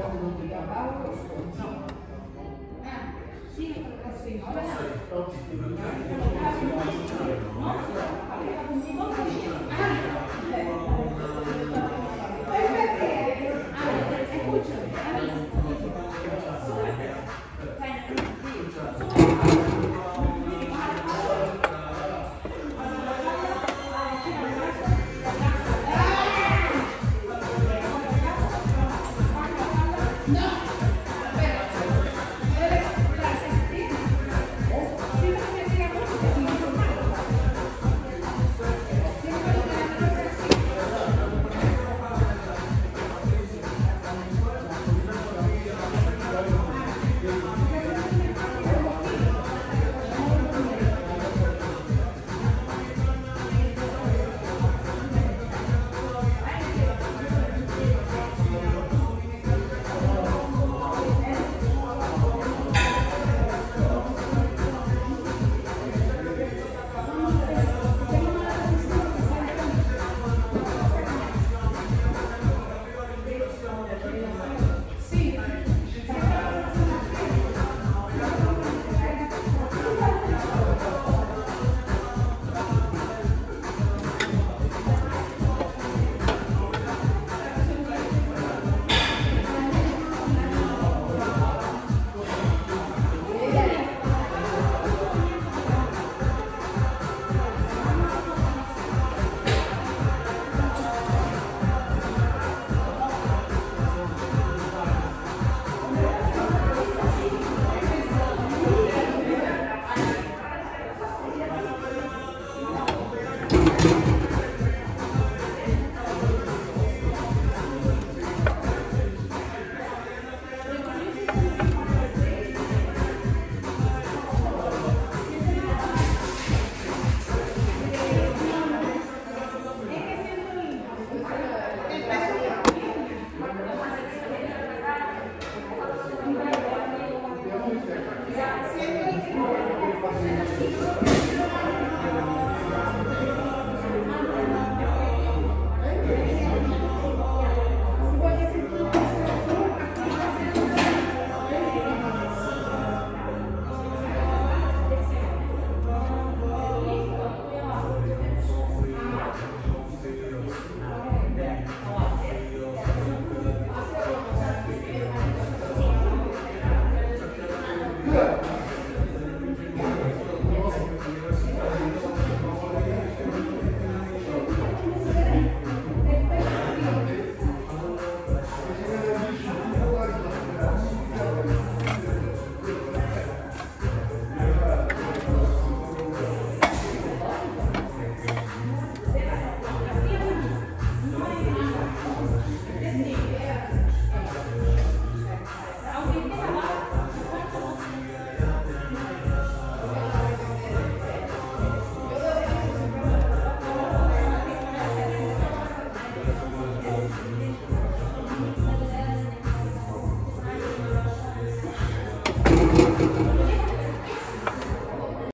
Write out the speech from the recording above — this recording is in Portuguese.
Então, não, nome de abalo aos Não. Sim, a senhora não. Não, não, não. Nossa, falei, vamos